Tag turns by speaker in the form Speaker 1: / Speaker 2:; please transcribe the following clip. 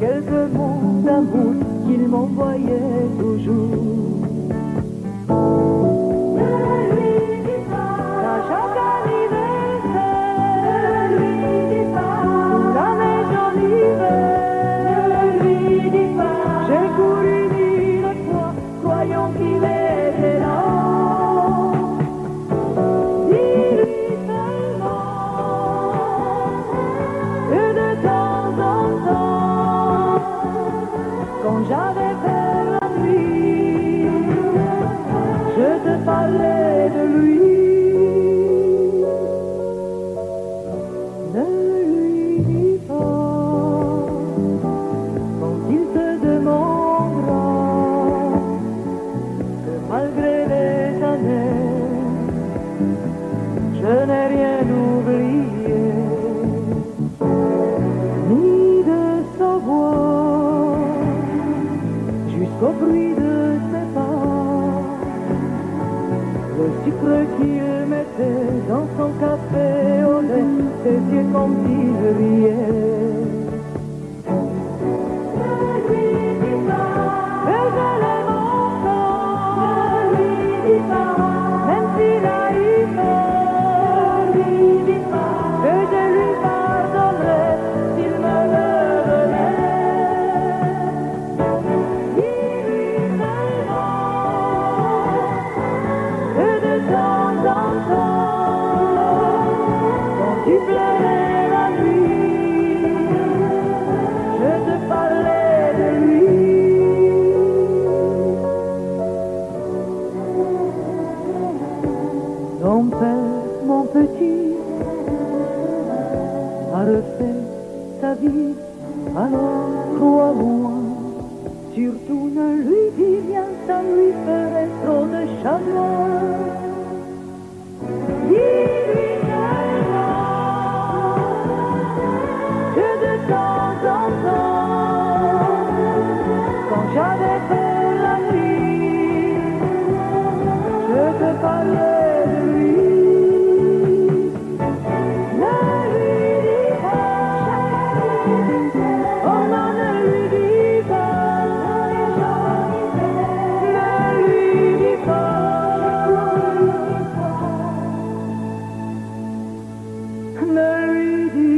Speaker 1: quelques mots d'amour qu'il m'envoyait toujours. Quand j'avais peur la nuit, je te parlais de lui. Ne lui dis pas quand il te demandera que malgré les années, je n'ai bruit de ses pas, le sucre qu'il mettait dans son café au lait, ses yeux quand il riait. Ton père, mon petit, a refait ta vie, alors crois-moi, surtout ne lui dis rien, ça lui ferait trop de chagrin. J'avais fait la nuit, je te parlais. married